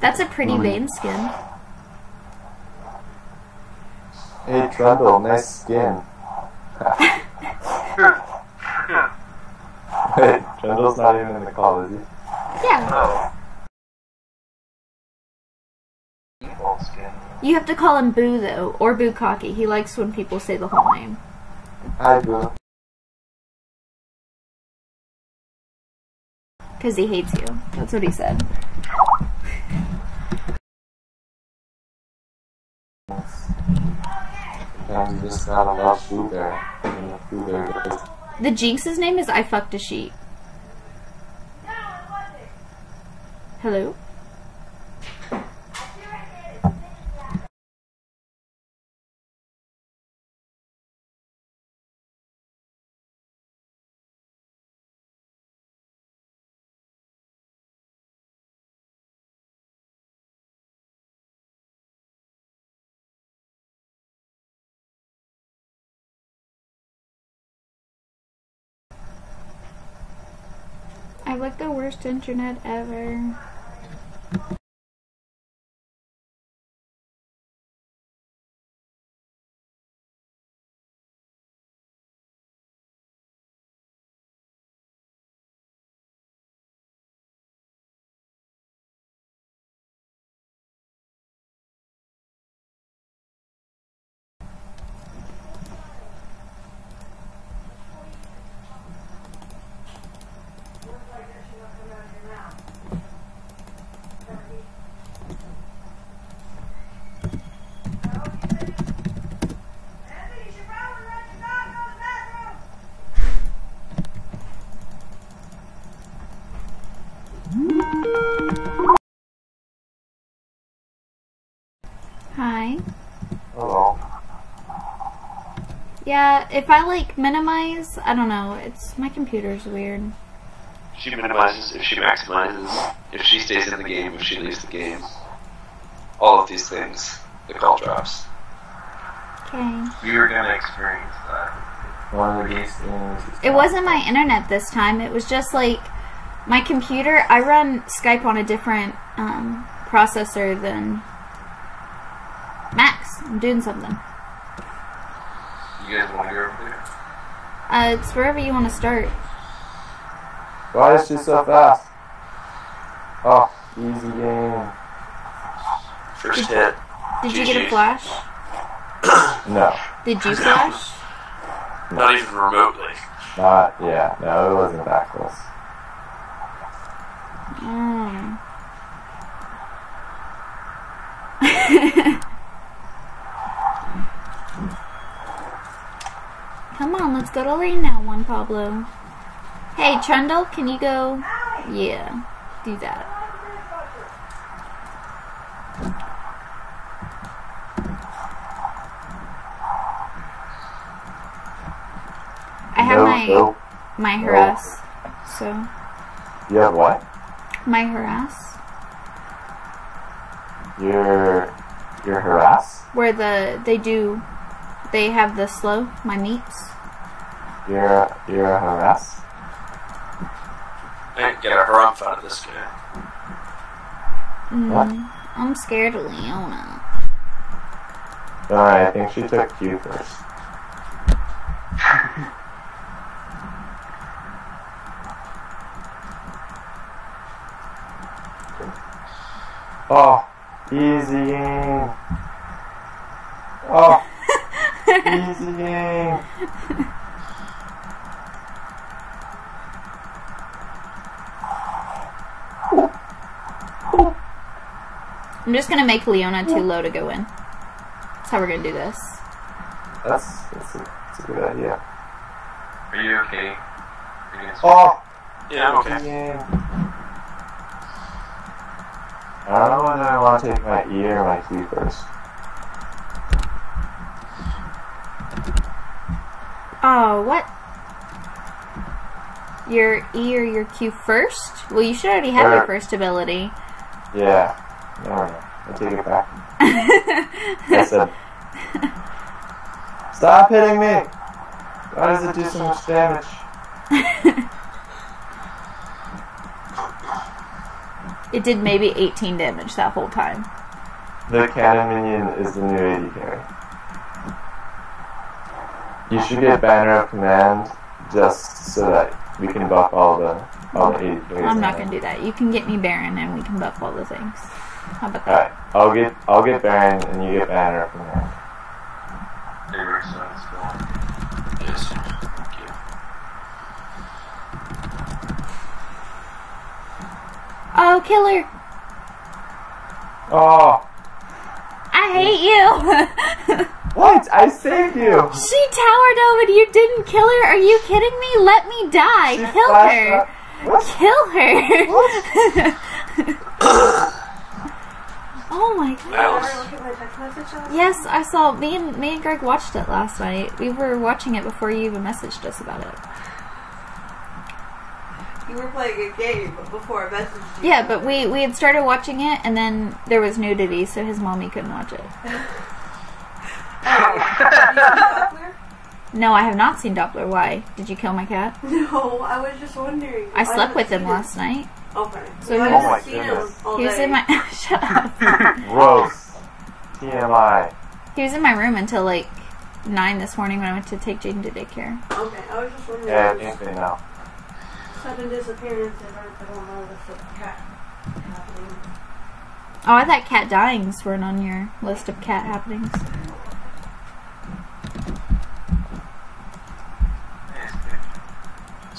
That's a pretty Vayne skin. Hey Trundle, nice skin. Wait, Trundle's not even in the call, is he? Yeah. Oh. Default skin. You have to call him Boo though, or Boo Cocky. He likes when people say the whole name. Hi, Boo. Because he hates you. That's what he said. Sometimes you just gotta love Boo Bear. And the Boo Bear does. The Jinx's name is I fucked a sheep. Hello? Like the worst internet ever. Hi. Hello. Yeah, if I like minimize, I don't know, it's my computer's weird. She minimizes, if she maximizes, if she stays in the game, if she leaves the game. All of these things. The call drops. Okay. We were gonna experience that. One of these things. It wasn't my internet this time. It was just like my computer. I run Skype on a different um, processor than Max. I'm doing something. You guys wanna go over there? Uh, it's wherever you want to start. Why is she so fast? Oh, easy game. First hit. Did you get a flash? No, Did you flash? Not even remotely. not, yeah, no, it wasn't that close. Mm. Come on, let's go to lane now, Juan Pablo. Hey, Trundle, can you go? Yeah, do that. I have no, my no. my harass, so You have what? my harass. Your, your harass? where the they do they have the slow my meats Your, your harass? I get a harumph out of this guy. What? Mm, i'm scared of leona Alright, I think she took Q first. oh, easy game. Oh, easy game. I'm just gonna make leona too low to go in that's how we're gonna do this That's, that's, a, that's a good idea. Are you okay? Are you Oh, yeah, I'm okay. game. I don't know whether I want to take my E or my Q first. oh what your e or your q first well you should already have your er. first ability Yeah. No, no. I take it back. Said, Stop hitting me! Why does it do so much damage? It did maybe 18 damage that whole time. The cannon minion is the new AD carry. You should get banner of command just so that we can buff all the all the AD carries. I'm not gonna do that. You can get me Baron and we can buff all the things. How about that? Alright, I'll get I'll get Baron and you get banner. There, so. Yes. Thank you. Oh, killer! Oh, I hate you! what? I saved you. she towered over you didn't kill her? Are you kidding me? Let me die! She kill her! What? Kill her! oh my god. Alice. Ever look at my text message last Yes, I saw. Me and me and Greg watched it last night. We were watching it before you even messaged us about it. You were playing a game before I messaged you. Yeah, but we we had started watching it, and then there was nudity, so his mommy couldn't watch it. Oh. Doppler? No, I have not seen Doppler. Why? Did you kill my cat? No, I was just wondering. I slept haven't with him seen last night. Him. Okay. So I he was- Oh my goodness. him He was in my shut up. Gross. TMI. He was in my room until like nine this morning when I went to take Jaden to daycare. Okay, I was just wondering. Yeah, I what think they know. Sudden disappearance and I don't know what's the cat happening. Oh, I thought cat dyings weren't on your list of cat happenings.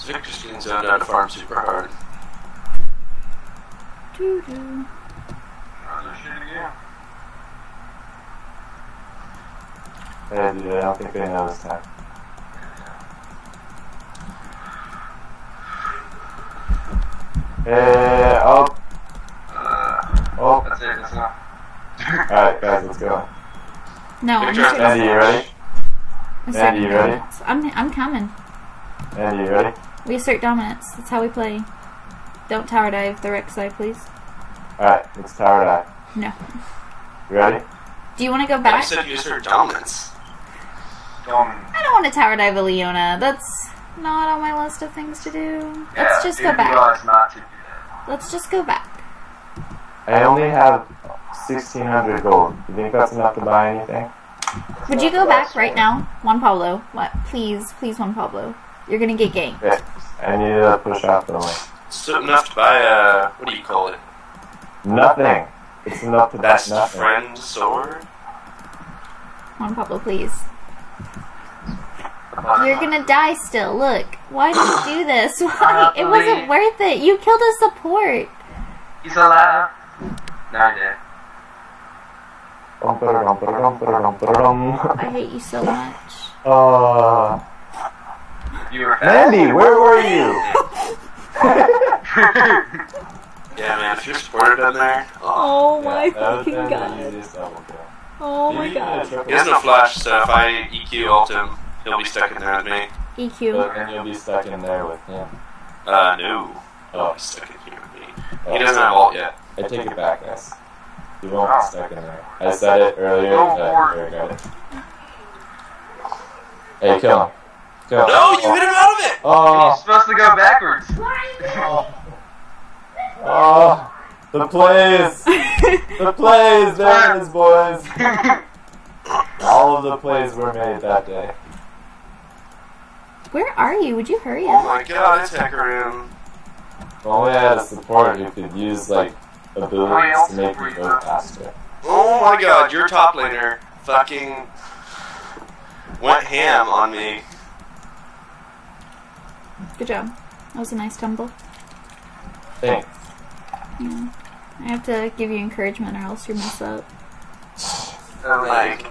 Victor's getting zoned out of farm super hard. Doo-doo. Yeah, dude, I don't think they know this time. Hey, oh, oh. That's it, that's enough. Alright, guys, let's go. No, I'm Victor, just Andy, you ready? assert Andy, you ready? I'm I'm coming. Andy, you ready? We assert dominance. That's how we play. Don't tower dive the Rek'Sai, please. Alright, let's tower dive. No. You ready? Do you want to go I back? said you assert dominance. dominance. I don't want to tower dive a Leona. That's not on my list of things to do. Let's just go back. not to do Let's just go back. I only have 1600 gold. You think that's enough to buy anything? Would you go back right now? Juan Pablo. What? Please, please, Juan Pablo. You're gonna get ganked. Okay, I need to push out the link. So enough to buy a what do you call it? Nothing. It's enough to buy Best nothing. friend sword. Juan Pablo, please. You're gonna die still. Look. Why did you do this? Why? It wasn't worth it. You killed a support. He's alive. Now you're dead. Dum, ba-da-dum, ba-da-dum, ba-da-dum, ba-da-dum. I hate you so much. Uh, You were Andy, where were you? Yeah, man. If you're supported down there, oh. Oh my Yeah, fucking then god. easiest double. Oh my Maybe even a god. he has no flash, so if I EQ ult him, he'll be stuck in there with me. EQ. But then you'll be stuck in there with him. Uh, no. Oh, be stuck in here with me. oh. He doesn't have ult yet. I take it back, guys. You won't be stuck in there. I said it earlier, Go but for it. Hey, kill him. Kill him. No, you hit him out of it! Oh, He's supposed to go backwards. oh, oh, the plays, the plays, there it is, boys. All of the plays were made that day. Where are you? Would you hurry oh up? Oh my god, it's Hecarim. If only I had a support who could use like abilities to make me go faster. Oh my god, your top laner fucking went ham on me. Good job. That was a nice tumble. Thanks. Yeah. I have to give you encouragement or else you mess up. Like,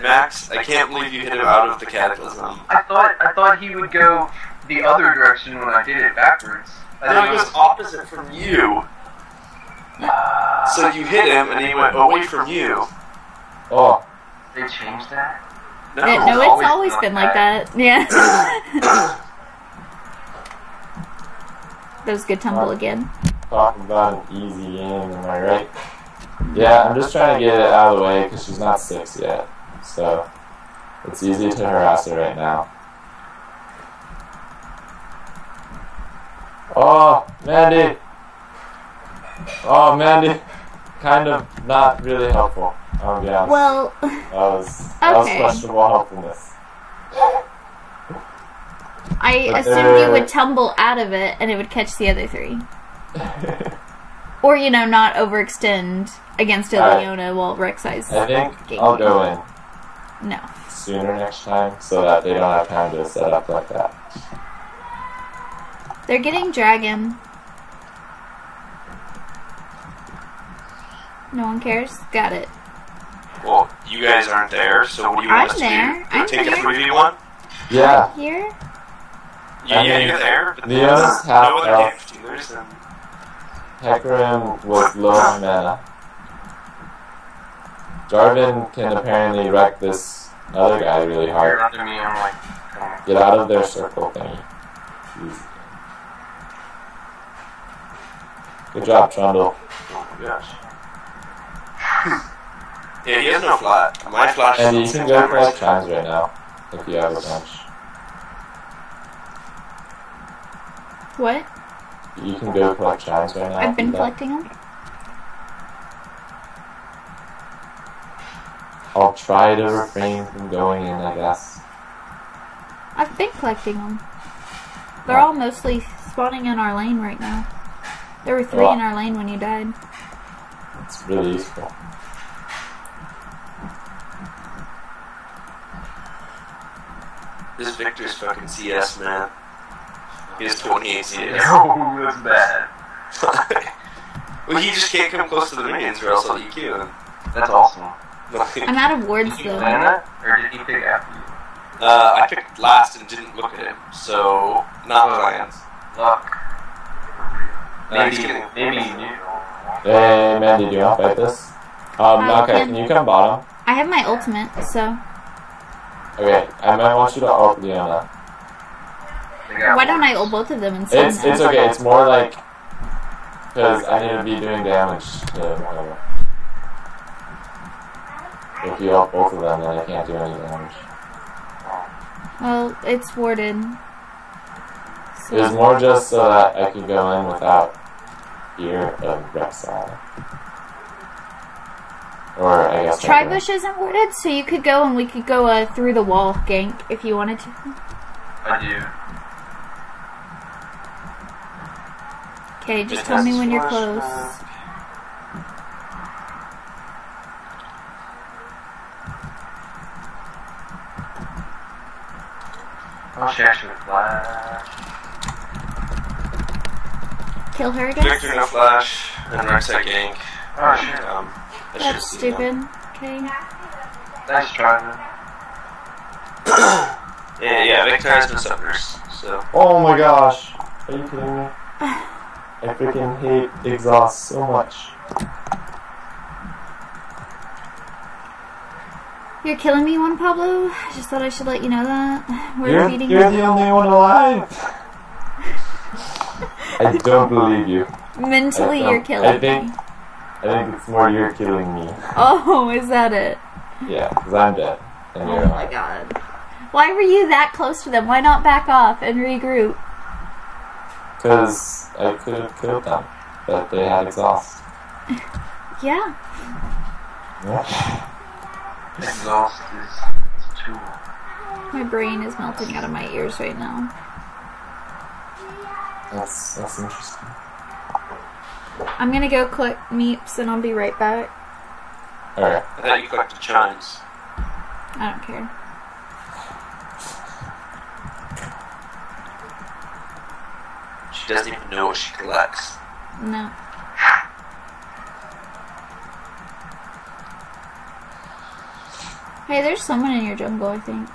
Max, I can't believe you hit him out of the cataclysm. I thought I thought he would go the other direction when I did it backwards. I No, think it was opposite from you. So you hit him and he went away from you. Oh, they changed that. No, Yeah, no, it's always been like that. Yeah. that was a good tumble again. Talk about an easy game, am I right? Yeah, I'm just trying to get it out of the way because she's not six yet. So it's easy to harass her right now. Oh, Mandy! Oh, Mandy, kind of not really helpful. Be honest. Well, that was that was questionable helpfulness. I But assumed you would tumble out of it and it would catch the other three. Or, you know, not overextend against a Alright. Leona while Rek'Sai's I think ganking. I'll go in No. sooner next time so that they don't have time to set up like that. They're getting dragon. No one cares? Got it. Well, you guys aren't there, so what do you I'm want us there. to do? I'm Take there. a 3v1? Yeah, Here? Yeah, I yeah, you're there, but Leona's there's half no other elf. game stealers, then Hecarim was low on mana. Jarvan can apparently wreck this other guy really hard. under me, I'm like, come on. Get out of their circle thingy. Easy. Good job, Trundle. Oh my gosh. yeah, he has no flat. My flash And you can go collect chimes right now if you have a bunch. What? You can go collect chimes right now. I've been collecting them. I'll try to refrain from going in, I guess. I've been collecting them. They're all mostly spawning in our lane right now. There were three in our lane when you died. It's really useful. This Victor's fucking CS, man. He has 28 CS. No, that's bad. well, he just can't come close to the minions or else I'll EQ him. That's awesome. I'm out of wards Did he though. plan that, or did he pick after you? Uh, I picked last and didn't look at him, so not plans. Luck. No, Maybe, kidding. maybe you knew. Hey, Mandy, do you want to fight this? Um, Uh, okay, can- can you come bottom? I have my ultimate, so Okay, I might want you to ult Leona. They got why don't I worse. ult both of them and send It's it's okay. It's more like because I need to be doing damage to whatever. If you ult both of them, then I can't do any damage. Well, it's warded. So It was more just so that I could go in without fear of Rek'Sai. Or I guess like a- Tribush isn't warded, so you could go and we could go uh, through the wall gank if you wanted to. I do. Okay, just It tell me when you're close. Oh, she actually flash. Kill her again? Victor no flash and Rek'Sai gank. Oh, shit. Um, I should've That's stupid. Okay. Nice try, man. Yeah, yeah, Victor has no summoners, so. Oh my gosh! Are you kidding me? I freaking hate exhaust so much. You're killing me, Juan Pablo. I just thought I should let you know that. We're You're, defeating you're you. the only one alive. I don't believe you. Mentally, um, you're killing I think- me. I think it's more you're killing me. Oh, is that it? Yeah, because I'm dead. And oh you're Oh my alive. god. Why were you that close to them? Why not back off and regroup? Because I could have killed them, but they had exhaust. Yeah. Yeah. Exhaust is too. My brain is melting out of my ears right now. That's that's interesting. I'm gonna go collect meeps and I'll be right back. Alright. I thought you collected chimes. I don't care. She doesn't even know what she collects. No. Hey, there's someone in your jungle, I think.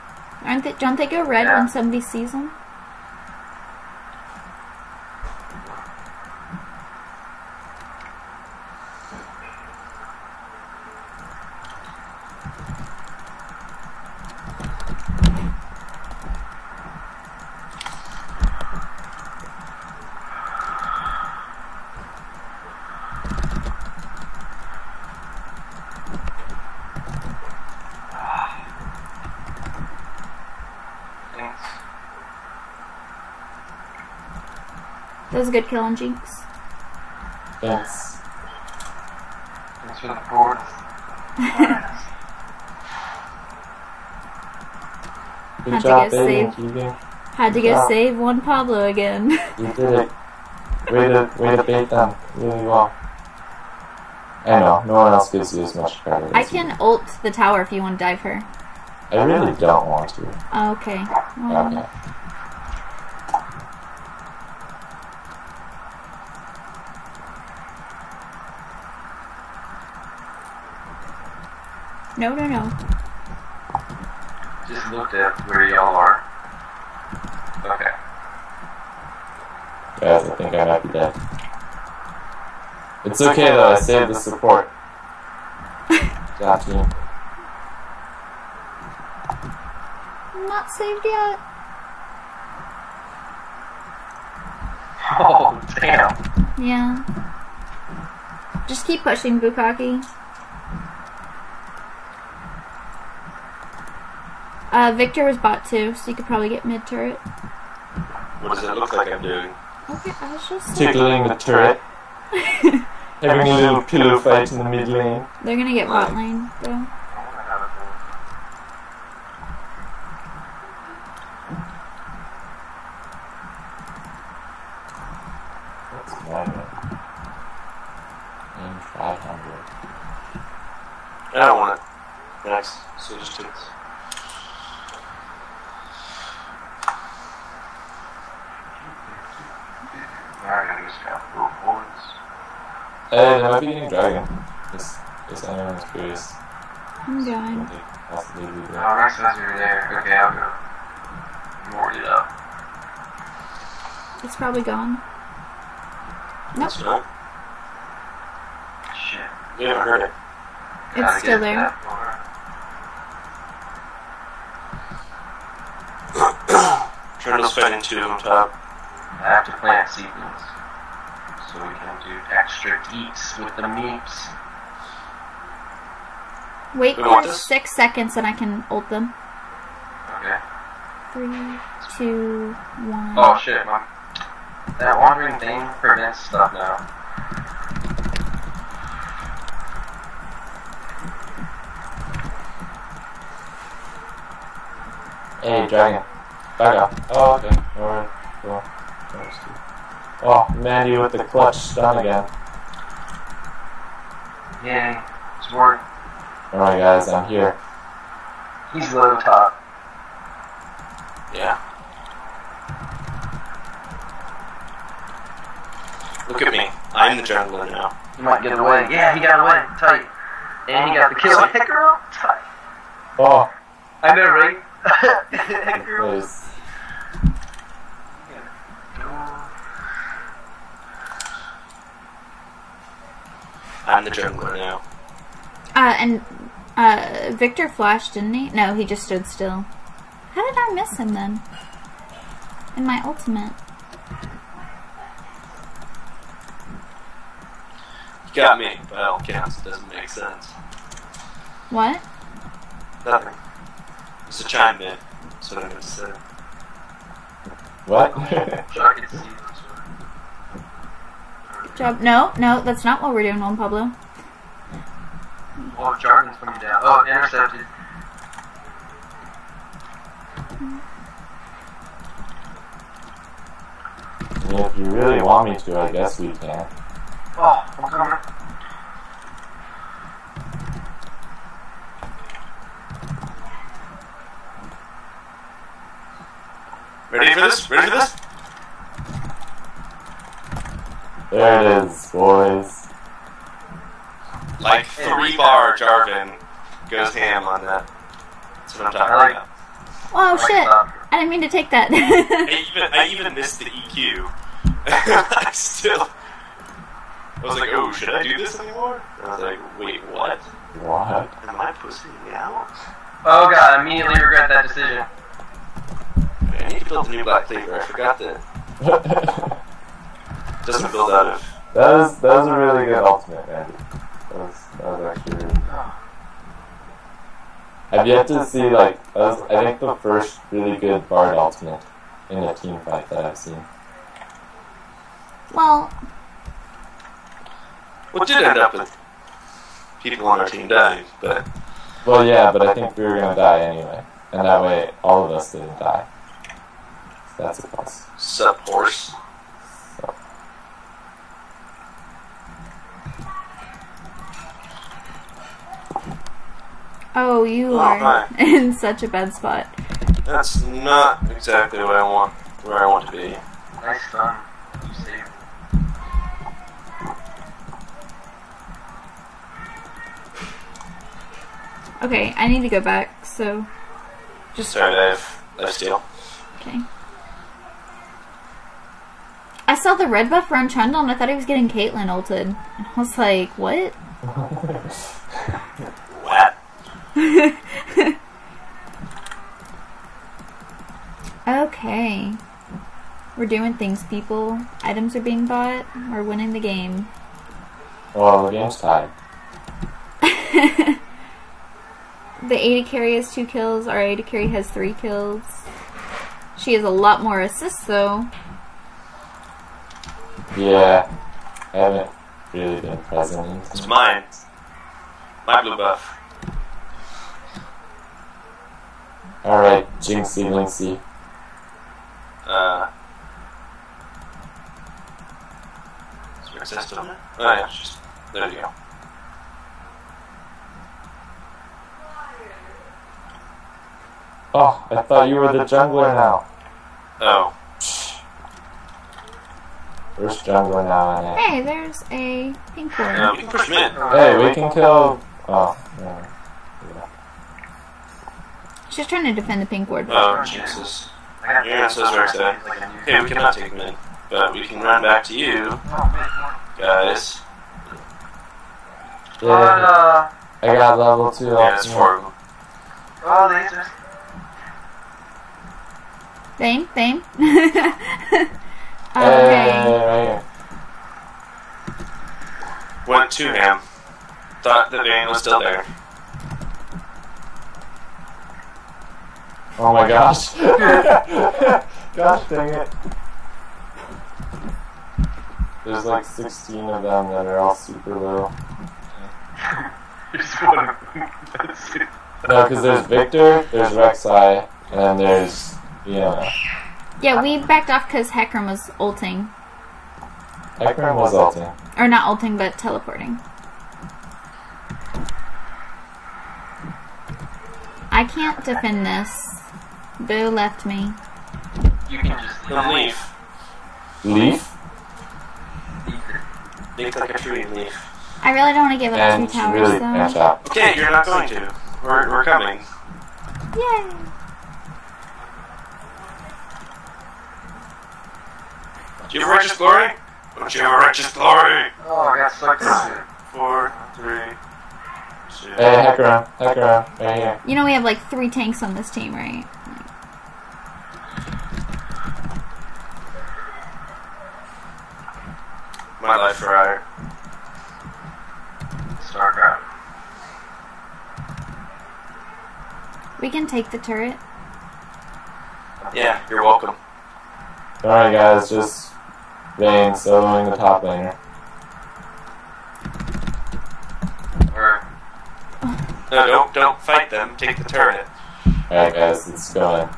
Aren't they, don't they go red Yeah. when somebody sees them? Thanks. That was a good kill on Jinx. Thanks. Thanks for the board. Good Had to job, get baby. saved. Keegan. Had to get Wow. save Juan Pablo again. You did it. Way to, way to bait them really well. I know, no one else gives you as much credit. I as you. can ult the tower if you want to dive her. I really don't want to. Oh, okay. Well, Okay. No, no, no. Just looked at where y'all are. Okay. Guys, I think I might be dead. It's okay though, I saved the support. Job team. Not saved yet. Oh, damn. Yeah. Just keep pushing, Bukaki. Uh, Victor was bot too, so you could probably get mid turret. What does it look like I'm doing? Okay, I was just. Tickling the turret. Having a little pillow fight in the mid lane. They're gonna get bot lane though. That's moment. In 500. I don't want it. Next. So just take this. Alright, I just got four points. Hey, there might be a new dragon. Just, just anyone's curious. I'm going. What be Oh, doing. Rex says there. Okay, I'll go. Moored it up. It's probably gone. Nope. It's not. Shit. We haven't heard it. It's Gotta still there. that far. Trundle's fighting two on top. I have to plant sequence. So we can do extra geeks with the meeps. Wait for this? six seconds and I can ult them. Okay. Three, two, one. Oh shit, my, that wandering thing prevents stuff now. Hey, dragon. Back up. Oh, okay. Alright. Cool. That was good. Oh, Mandy with the clutch stun again. Yay. It's work. Alright, guys, I'm here. He's low top. Yeah. Look at me. I'm the jungler now. He might get away. Yeah, he got away. Tight. And he got the kill. Tight. Oh, I know, right? I'm the jungler now. Uh, and uh, Victor flashed, didn't he? No, he just stood still. How did I miss him then? In my ultimate. You got me, by all counts. It doesn't make sense. What? Nothing. It's a chime in. That's what I'm going to say. What? So I can see this Job? No, no, that's not what we're doing, Juan Pablo. Oh, Jarvan's coming down. Oh, oh intercepted. I mean, if you really want me to, I guess we can. Oh, I'm coming. Ready for this? Ready for this? There it is, boys. Like three bar Jarvan goes ham on that. That's what I'm talking about. Oh shit! I didn't mean to take that. I even I even missed the EQ. I still I was like, oh, should I do this anymore? And I was like, wait, what? What? Am I pussing out? Oh god, I immediately regret that decision. I need to build a new black cleaver. I forgot that it doesn't build out of. That was that was a really good ultimate, Andy. That was that was actually really good. I've yet to see like that was I think the first really good Bard ultimate in a team fight that I've seen. well, What did end up with? people on our team dying, but Well, yeah, but I think we were gonna die anyway, and that way all of us didn't die. So that's a plus. sup horse. Oh, you Oh, are hi. in such a bad spot. That's not exactly what I want. Where I want to be. Nice stun. You saved. Okay, I need to go back, so Just sorry, I have life steal. okay. I saw the red buff run Trundle and I thought he was getting Caitlyn ulted. I was like, what? What? Okay. We're doing things, people. Items are being bought. We're winning the game. Well, the game's tied. The AD carry has two kills. Our AD carry has three kills. She has a lot more assists, though. Yeah, I haven't really been present in It's mine. My blue buff. Alright, Jinxie Linksy. Uh. Is there access to it? Oh yeah, she's, there you go. Oh, I thought you were the jungler now. Oh, First jungler now, innit? Hey, there's a pink one. we can push mid. Hey, we can kill. Oh, yeah. yeah. She's trying to defend the pink ward. Oh, Jesus. I got You're not so smart, so. Like Hey, we cannot take him in. but we can run back to you, Oh, man, come on. guys. Yeah, Uh, I got level 2 Yeah, it's ultimate. four of them. oh, lasers. Bane, Bane. Hey, okay. right here. Went to him. Thought the vein was still there. Oh my gosh. gosh dang it. There's like 16 of them that are all super low. Just one of them. That's it. No, because there's Victor, there's Rek'Sai, and then there's Vienna. Yeah, we backed off because Hecarim was ulting. Hecarim was ulting. Or not ulting, but teleporting. I can't defend this. Boo left me. You can just Then leave. Leaf? leave it. Like a tree and leave. I really don't want to give up And two she towers, really can't though. shot. Okay, you're not going to. We're, we're coming. Yay! Do you have a righteous glory? Don't you have righteous glory? Oh, I got sucked into it. Four, three, two. Hey, Hecarim, Hecarim, right here. You know we have like three tanks on this team, right? My life for hire. Starcraft. We can take the turret. Yeah, you're welcome. Alright guys, just Vayne soloing the top laner. Or No, don't don't fight them. Take the turret. Alright guys, let's go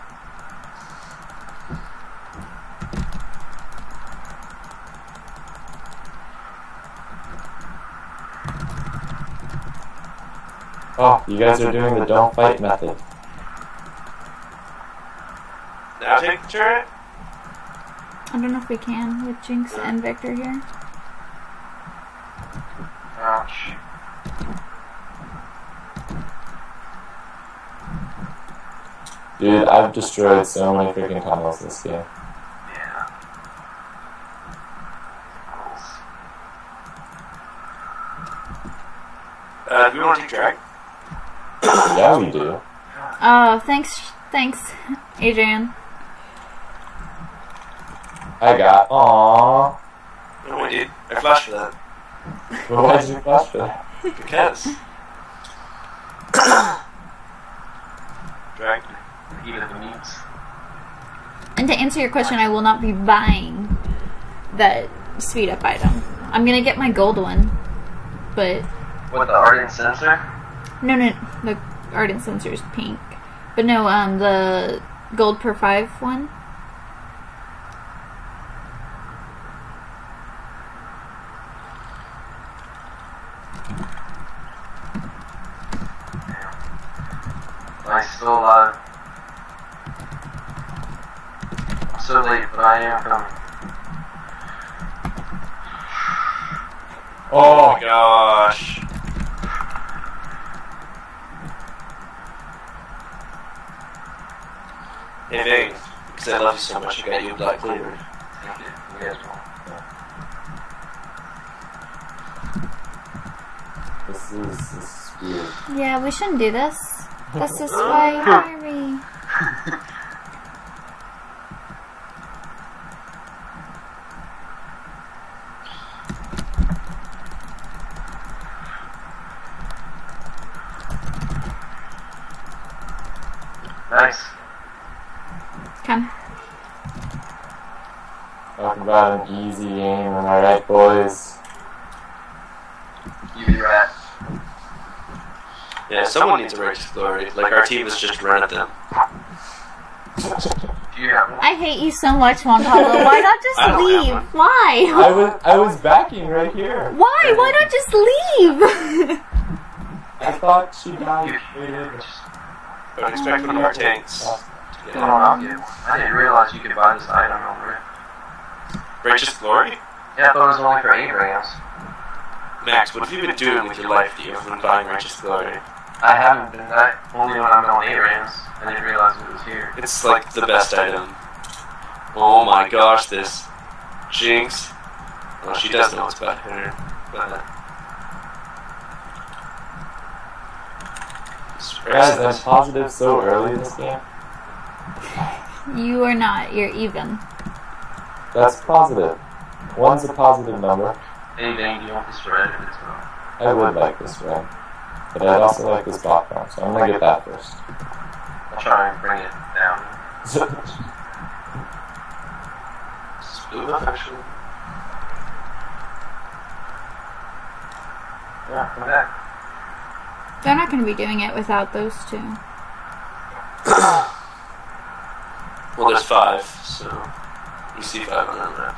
Oh, you guys are doing the don't fight method. Now take the turret. I don't know if we can with Jinx and Victor here. ouch. Dude, I've destroyed so many freaking tunnels this game. Yeah. Uh, do we want to take drag? Yeah, we do. Oh, thanks, thanks, Adrian. I got. Aww. No, we did. I flashed for that. Well, why'd you flash for that? Because. drag. Heat of the meats. And to answer your question, I will not be buying that speed up item. I'm gonna get my gold one, but What the Ardent Censer? No, no, the Ardent Censer is pink. But no, um, the gold per five one. I'm still alive. I'm so late, but I am coming. Oh my gosh. Hey Ving, because I love you so much, I got you a black cleaver. Thank you. You guys will. This is, this is weird. Yeah, we shouldn't do this. This is why Harry. Nice. Come. Talk about an easy game, am I right, boys? You be rat. Yeah, someone needs a righteous glory. Like our team has just run at them. Do you have one? I hate you so much, Juan Pablo. Why not just don't leave? Why? I was I was backing right here. Why? Why not just leave? I thought she died. Waited. Don't expect one of our tanks. to get I'll get one. I didn't realize you could buy this item over it. Righteous glory? Yeah, I thought it was only for ARAMs. Max, what have you been doing with your life that you haven't been buying righteous glory? I haven't been that. Only when I'm on ARAMs. I didn't realize it was here. It's like the best item. Oh my gosh, this Jinx. Well, she does know what's about her, but. Guys, I'm positive so early in this game. you are not. You're even. That's positive. One's a positive number. Anything, do you want this red it's not? I would like this red. But I'd also like this bot farm, so I'm gonna get that first. I'll try and bring it down. Blue buff, actually. Yeah, come back. They're not going to be doing it without those two. Well, there's five, so you see five on that map.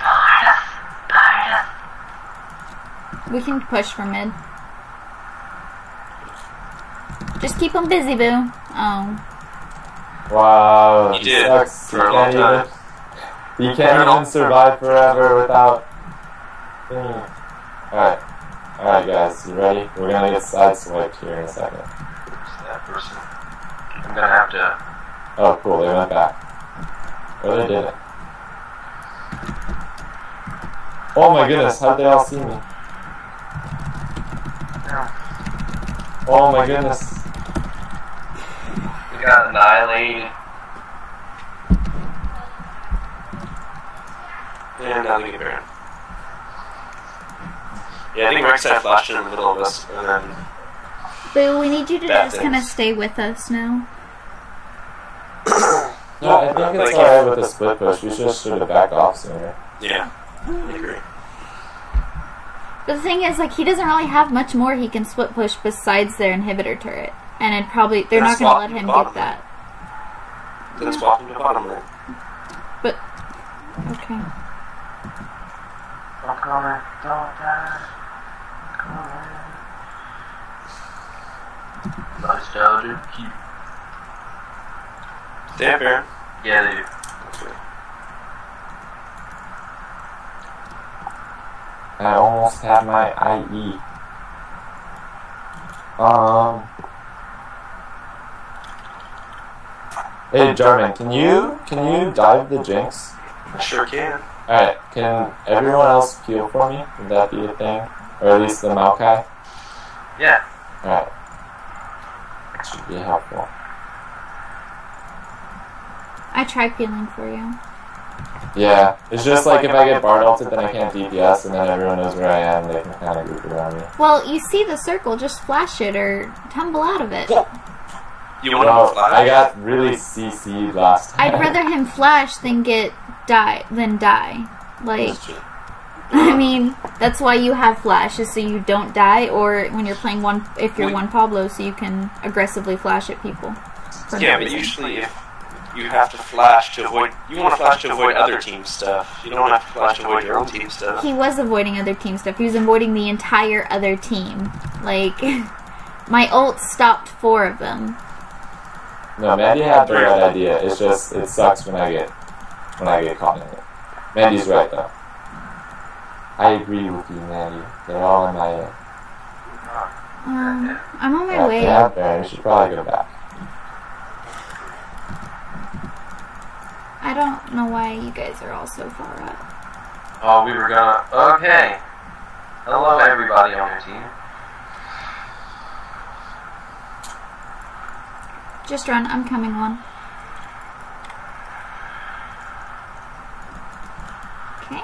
We can push for mid. Just keep them busy, boo. Oh. wow, You he did, sucks. for He a long can't time. even. He can't even survive forever without. Alright. Alright, guys, you ready? We're gonna get sideswiped here in a second. That person? I'm gonna have to. Oh, cool, they went back. Or they didn't. Oh my goodness, how'd they all see me? Oh my goodness. We got annihilated. And now they get Baron. Yeah, I think Rex had flashed in the middle of us, and then Boo, we need you to Bad just kind of stay with us now. No, I think it's Like- alright with the split push. We just should have backed off sooner. yeah, I agree. But the thing is, like, he doesn't really have much more he can split push besides their inhibitor turret. And it probably, they're Then not going to let him get that. Then swap him to bottom lane. But, okay. I'm coming. Don't die. Coming. Nostalgia. Keep. They have Baron. Yeah, they do. Okay. I almost had my IE. Um. Hey Jarman, can you can you dive the Jinx? I sure can. Alright, can everyone else peel for me? Would that be a thing? Or at least the Maokai? Yeah. Alright. That should be helpful. I tried peeling for you. Yeah, it's just like if I get Bard ulted, then I can't DPS, and then everyone knows where I am, they can kind of group around me. Well, you see the circle, just flash it or tumble out of it. You want Well, to fly? I got really CC'd last time. I'd rather him flash than get die than die. Like, I mean, that's why you have flash is so you don't die, or when you're playing one, if you're We- Juan Pablo, so you can aggressively flash at people. for no Yeah, but usually if you have to flash to avoid, you want to flash to avoid other team stuff. You don't have to flash to avoid your own team stuff. he was avoiding other team stuff. He was avoiding the entire other team. Like, my ult stopped four of them. No, Mandy had the right idea. It's just it sucks when I get when I get caught in it. Mandy's right though. I agree with you, Mandy. They're all in my head. Um, I'm on my Yeah, way. yeah, Baron, we should probably go back. I don't know why you guys are all so far up. Oh, we were gonna. Okay. Hello, everybody on your team. Just run. I'm coming on. Okay.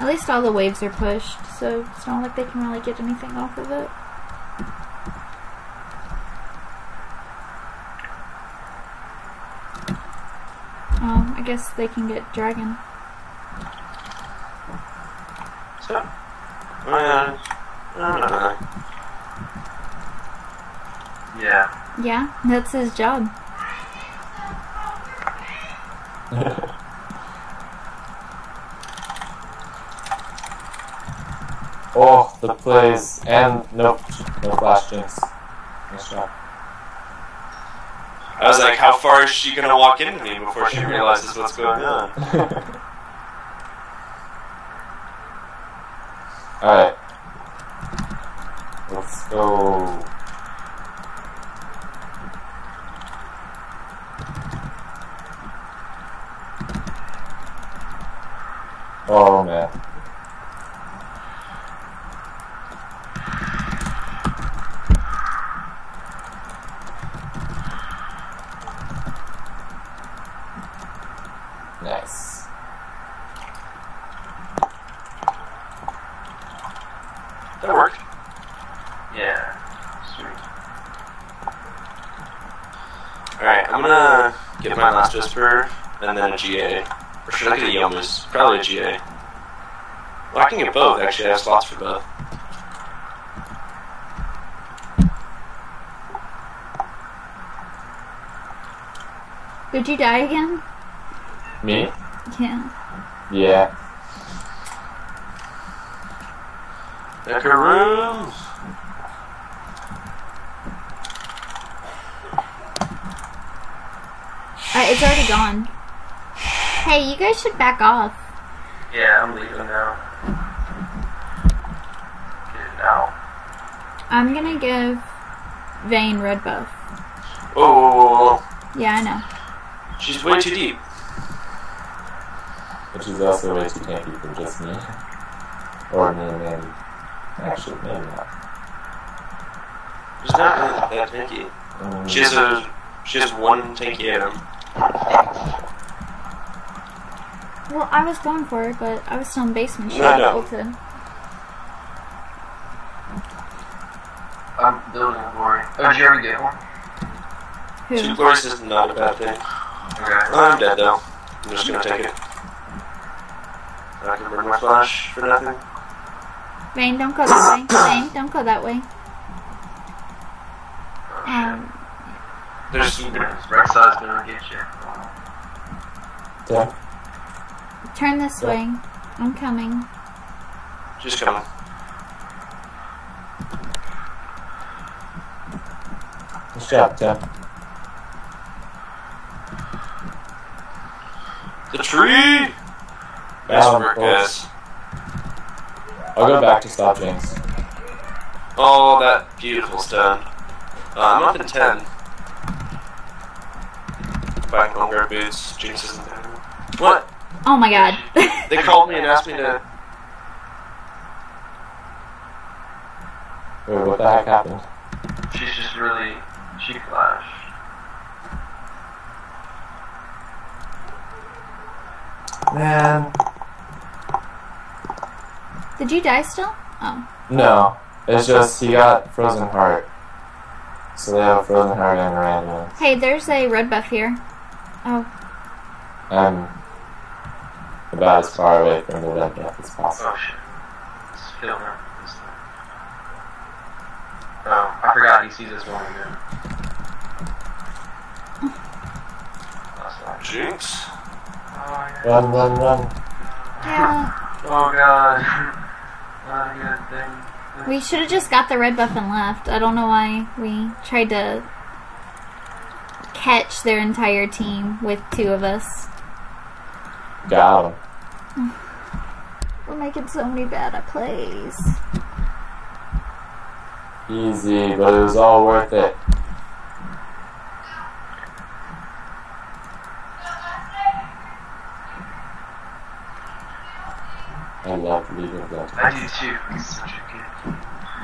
At least all the waves are pushed, so it's not like they can really get anything off of it. Oh, I guess they can get dragon. So, uh, uh, Yeah. Yeah, that's his job. Oh, the plays and nope, no flash jinx. Nice job. I was like, how far is she gonna walk into me before she realizes what's going on? Alright. Let's go. Oh man. Nice. That worked. Yeah. Sweet. Alright, I'm gonna get my last whisper and then a GA. Or should I get a Youmuu's? Probably a GA. Well, I can get both, actually. I have slots for both. Did you die again? Me? Yeah. Yeah. Macaroons! Uh, it's already gone. Hey, you guys should back off. Yeah, I'm leaving now. Get out. I'm gonna give Vayne red buff. Oh, Yeah, I know. she's way too deep. Which is also way too tanky for just me. Or me and Mandy. Actually, maybe not. She's not really that tanky. Um, She has a she has one tanky item. Well, I was going for it, but I was still in basement. She I had know. ulted. I'm building a glory. Oh, did you already get one? Two Who? glories is not a bad thing. Okay. I'm dead though. I'm just gonna take it. I can burn my flash for nothing. Vayne, don't go that way. Vayne, don't go that way. Um, There's shit. Rek'Sai's gonna get you. yeah. turn this way. I'm coming. she's coming. Nice job, Tim. The tree. Nice work, well, guys. I'll go back to stop Jinx. Oh, that beautiful stun. Uh, I'm up in ten. Back on guard boots. Jinx isn't there. What? Oh my god. They called me and asked me to. Wait, what the heck happened? She's just really. She flashed. Man. Did you die still? Oh. No. It's just he got frozen heart. So they have frozen heart and a random. Hey, there's a red buff here. Oh, I'm about as far away from the red death as possible. Oh shit. Let's heal her this time. Oh, I forgot he sees us when we go. That's not Jinx. Oh, yeah. Run, run, run. yeah. oh god. Not a good thing. We should have just got the red buff and left. I don't know why we tried to catch their entire team with two of us. Got him. We're making so many bad plays. Easy, but it was all worth it. I love League of Legends. I do too. It's such a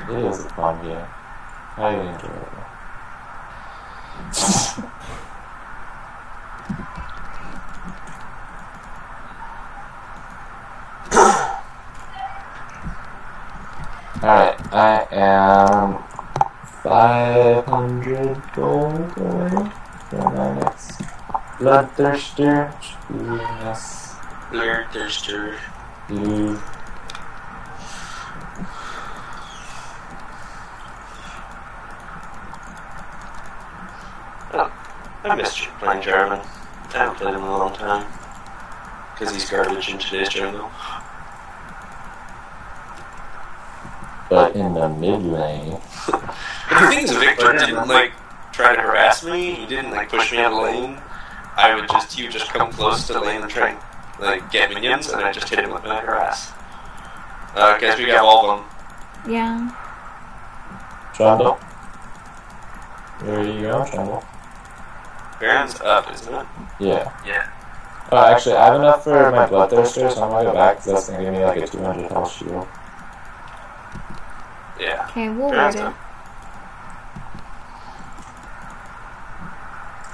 good It is a fun game. Highly enjoyable. Alright, I am 500 gold away from my next Bloodthirster. Yes. Blur Thirster. Blue. I missed you playing Jarvan. I haven't played him in a long time. Because he's garbage in today's jungle. But in the mid lane. But the thing is, Viktor didn't like try to harass me. He didn't like push me out of lane. I would just he would just come close to lane and try and like get minions, and I just hit him with my harass. Uh, guys, we got all of them. Yeah. Trundle. Where are you going, Trundle? Baron's up, isn't it? Yeah. Yeah. Oh, actually, I have enough for my Bloodthirster, so I'm gonna go back because that's gonna give me like a 200 health shield. Yeah. Okay, we'll Baron's ward it.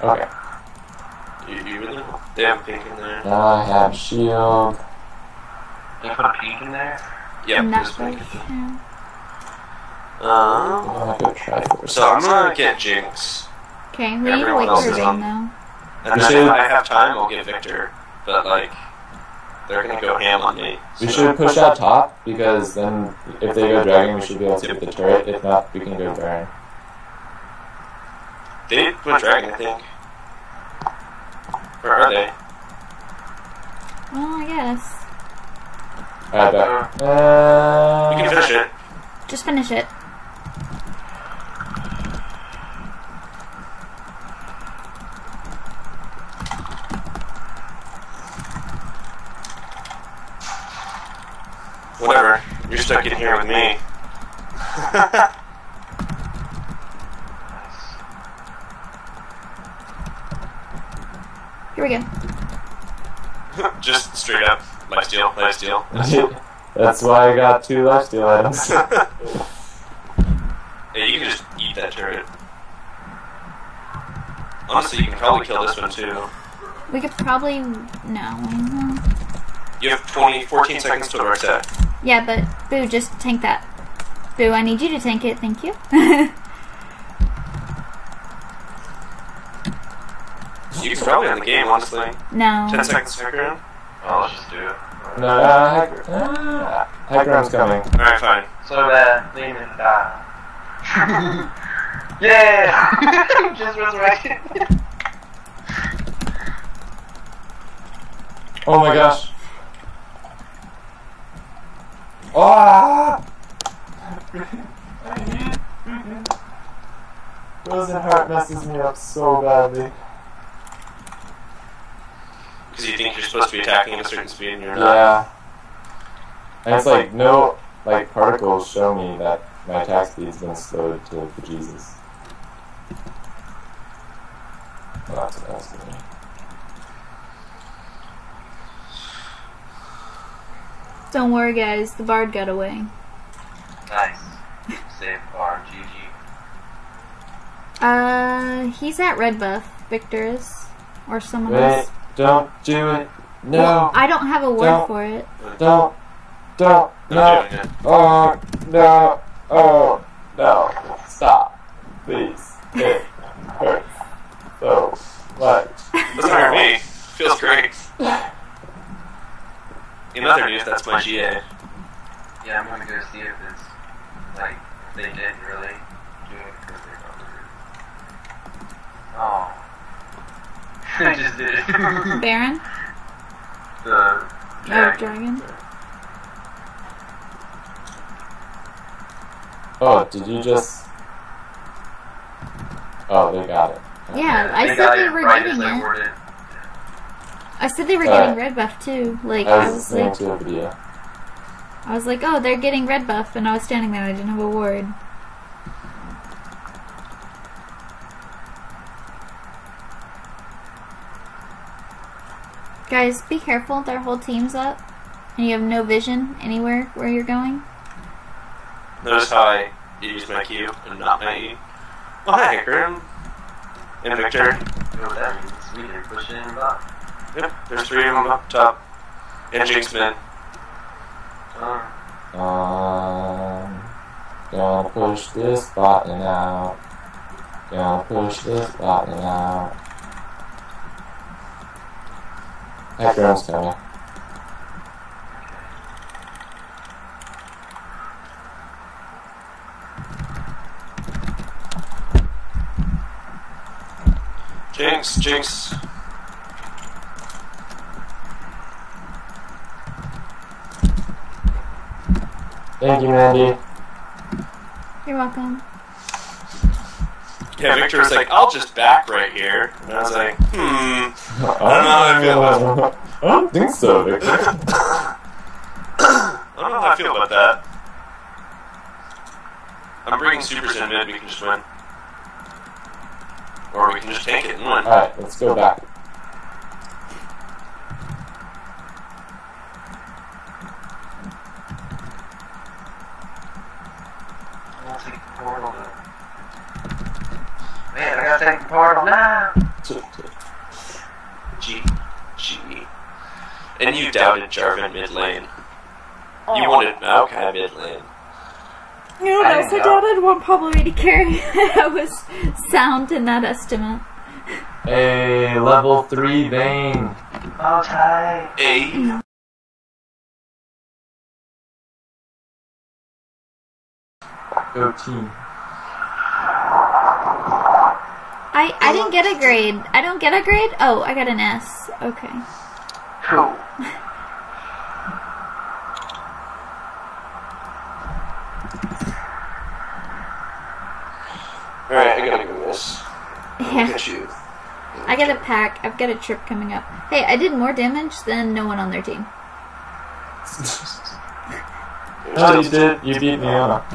Okay. You, you really? They have pink in there. Now I have shield. They put a pink in there? Yep, In there's that pink. place, yeah. I'm Um, gonna go Triforce. so I'm gonna get Jinx. Okay, we need to Everyone wait else for is Vayne on. though. And We then should- if I have time, I'll get Viktor. But like, they're gonna go ham on me. We so- should push out top because then if they go dragon, we should be able to get the turret. If not, we can go Baron. They went dragon, I think. Where are they? Well, I guess. Alright, back. Uh, We can finish it. Just finish it. Whatever. You're stuck in here with me. Here we go. Just straight up. Lifesteal, lifesteal. That's why I got two lifesteal items. Hey, you can just eat that turret. Honestly, you can probably kill this one too. We could probably no. no. You have 20, 14 seconds to reset. Yeah, but Boo, just tank that. Boo, I need you to tank it. Thank you. You can probably end the game, honestly. no. 10 seconds to round. Oh, let's just do it. no, uh, Hacker, uh, Hecarim's coming. Alright, fine. So bad, lean and die. yeah! just resurrected. Oh my gosh. Ah! Frozen Heart messes me up so badly. Because you think you're supposed to be attacking at a certain speed and you're not. Yeah. And it's like no like particles show me that my attack speed's been slowed to Jesus. Well, that's what I was. Don't worry, guys. The bard got away. Nice. Save bar, GG. Uh, he's at red buff. Viktor is, or someone Wait, else. don't do it. No, I don't have a word Don't. for it. don't, don't, no. doing. Oh, no, oh, no. Stop. Please. It hurts so much. Doesn't hurt me. Feels great. In other news, that's my GA. Yeah, I'm gonna go see if it's like if they didn't really do it because they probably did. Oh. I just did it. Baron? the Oh, dragon. dragon. Oh, did you just? Oh, they got it. Yeah, I they said they were right getting as I it. Worded. I said they were Alright. getting red buff too. Like I I was was like, to a video. I was like, oh, they're getting red buff, and I was standing there. and I didn't have a ward. Guys, be careful. Their whole team's up, and you have no vision anywhere where you're going. Notice how I use my Q and not my E. Oh, hi, Grim. And Viktor. You know what that means? We didn't push it in bot. Yep, there's three of them up top. And Jinx mid. Uh, Um, gonna push this button out. Gonna push this button out. That girl's coming. Jinx, Jinx. Thank you, Mandy. You're welcome. Yeah, Viktor was like, I'll just back right here. And I was like, hmm. I don't know how I feel about I don't think so, Viktor. I don't know how I feel about that. I'm bringing Supers in mid, we can just win. Or we can just tank it and win. Alright, let's go back. I'll take the portal though. Man, I gotta take the portal now. G. G. And you doubted Jarvan mid lane. You oh. wanted Maokai mid lane. You know what I else I didn't know. doubted? One probability carry. that was sound in that estimate. Hey, level 3 Bane. Oh, tight. A. Go team. I I didn't get a grade. I don't get a grade. Oh, I got an S. Okay. Cool. Alright, I gotta go miss. Look Yeah. at you. I got a pack. I've got a trip coming up. Hey, I did more damage than no one on their team. Oh, you did. You beat me up.